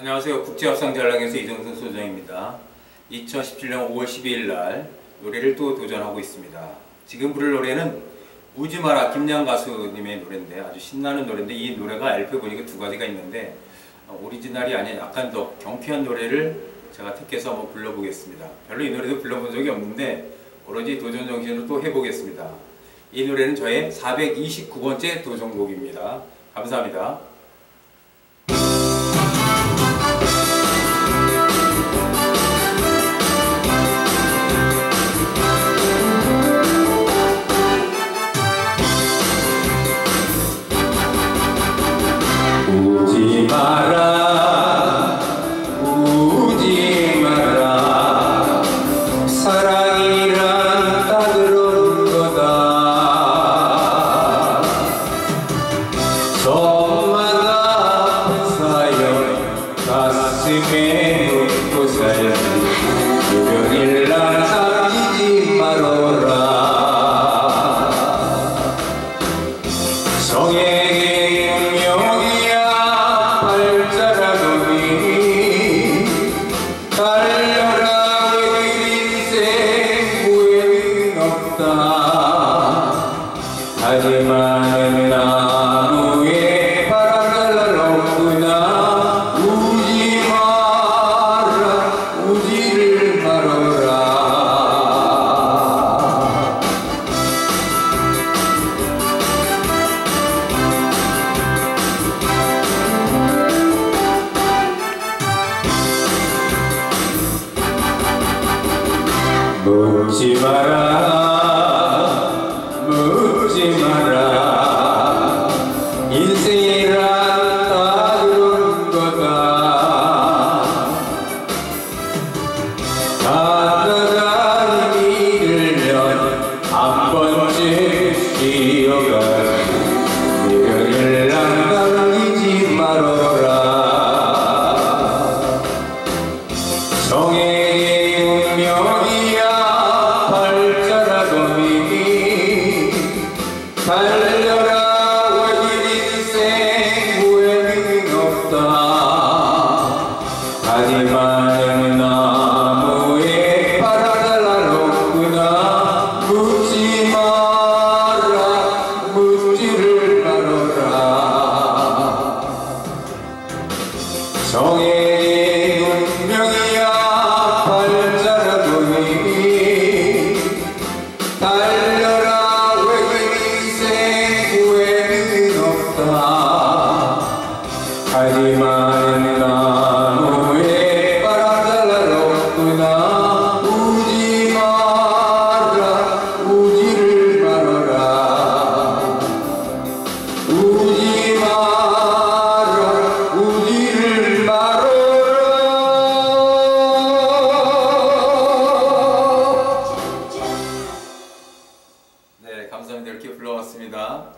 안녕하세요. 국제협상전략에서 이정승 소장입니다. 2017년 5월 12일 날 노래를 또 도전하고 있습니다. 지금 부를 노래는 우지마라 김양 가수님의 노래인데 아주 신나는 노래인데 이 노래가 LP 보니까 두 가지가 있는데 어, 오리지널이 아닌 약간 더 경쾌한 노래를 제가 택해서 한번 불러보겠습니다. 별로 이 노래도 불러본 적이 없는데 오로지 도전 정신으로 또 해보겠습니다. 이 노래는 저의 429번째 도전곡입니다. 감사합니다. 우지 마라 우지 마라. 사랑이란 다 그런 거다. 저마 가슴에 묻고 살지 말어라 성에게 운명이야 발자라더니 달 묻지 마라 묻지 마라. 인생이란 다 그런 거다. 가다가 길을 한 번쯤 쉬어가 달려라 왜 인생 후회는 없다 이렇게 불러왔습니다.